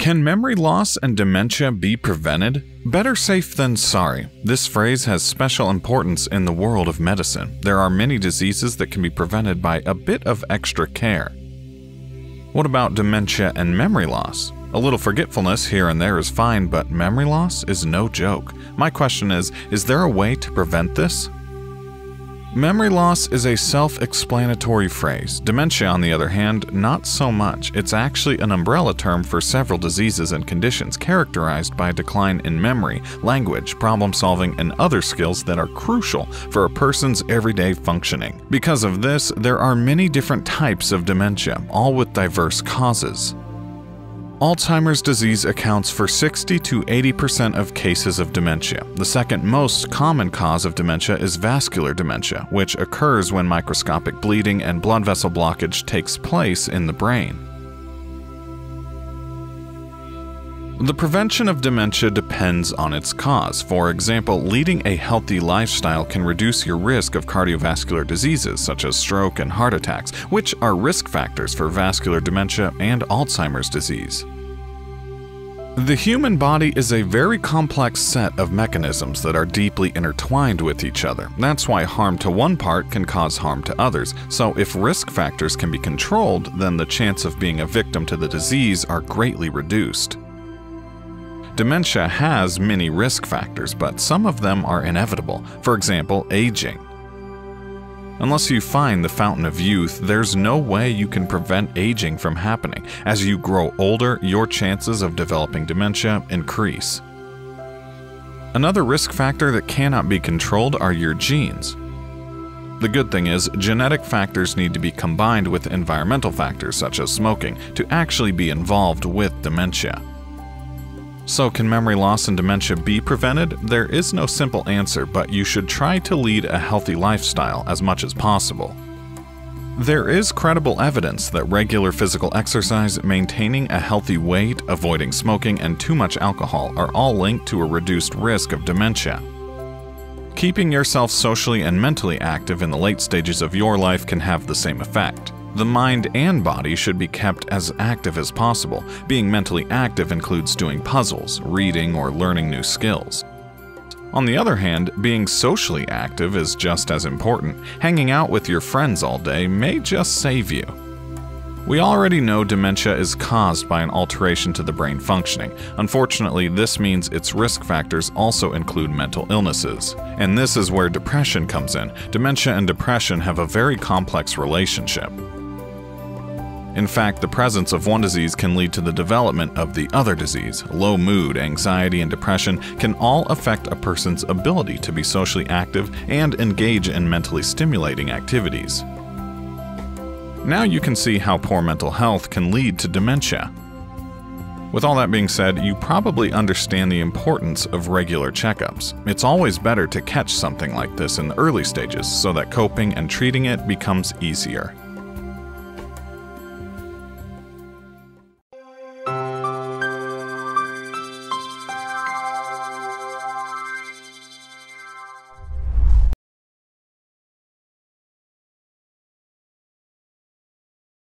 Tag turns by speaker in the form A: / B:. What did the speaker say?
A: Can memory loss and dementia be prevented? Better safe than sorry. This phrase has special importance in the world of medicine. There are many diseases that can be prevented by a bit of extra care. What about dementia and memory loss? A little forgetfulness here and there is fine, but memory loss is no joke. My question is is there a way to prevent this? Memory loss is a self explanatory phrase. Dementia, on the other hand, not so much. It's actually an umbrella term for several diseases and conditions characterized by a decline in memory, language, problem solving, and other skills that are crucial for a person's everyday functioning. Because of this, there are many different types of dementia, all with diverse causes. Alzheimer's disease accounts for 60 to 80% of cases of dementia. The second most common cause of dementia is vascular dementia, which occurs when microscopic bleeding and blood vessel blockage takes place in the brain. The prevention of dementia depends on its cause. For example, leading a healthy lifestyle can reduce your risk of cardiovascular diseases such as stroke and heart attacks, which are risk factors for vascular dementia and Alzheimer's disease. The human body is a very complex set of mechanisms that are deeply intertwined with each other. That's why harm to one part can cause harm to others. So if risk factors can be controlled, then the chance of being a victim to the disease are greatly reduced. Dementia has many risk factors, but some of them are inevitable. For example, aging. Unless you find the fountain of youth, there's no way you can prevent aging from happening. As you grow older, your chances of developing dementia increase. Another risk factor that cannot be controlled are your genes. The good thing is, genetic factors need to be combined with environmental factors such as smoking to actually be involved with dementia. So, can memory loss and dementia be prevented? There is no simple answer, but you should try to lead a healthy lifestyle as much as possible. There is credible evidence that regular physical exercise, maintaining a healthy weight, avoiding smoking, and too much alcohol are all linked to a reduced risk of dementia. Keeping yourself socially and mentally active in the late stages of your life can have the same effect. The mind and body should be kept as active as possible. Being mentally active includes doing puzzles, reading, or learning new skills. On the other hand, being socially active is just as important. Hanging out with your friends all day may just save you. We already know dementia is caused by an alteration to the brain functioning. Unfortunately, this means its risk factors also include mental illnesses. And this is where depression comes in. Dementia and depression have a very complex relationship. In fact, the presence of one disease can lead to the development of the other disease. Low mood, anxiety, and depression can all affect a person's ability to be socially active and engage in mentally stimulating activities. Now you can see how poor mental health can lead to dementia. With all that being said, you probably understand the importance of regular checkups. It's always better to catch something like this in the early stages so that coping and treating it becomes easier.